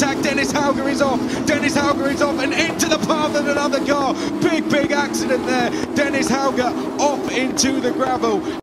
contact. Dennis Hauger is off. Dennis Hauger is off and into the path of another car. Big, big accident there. Dennis Hauger off into the gravel.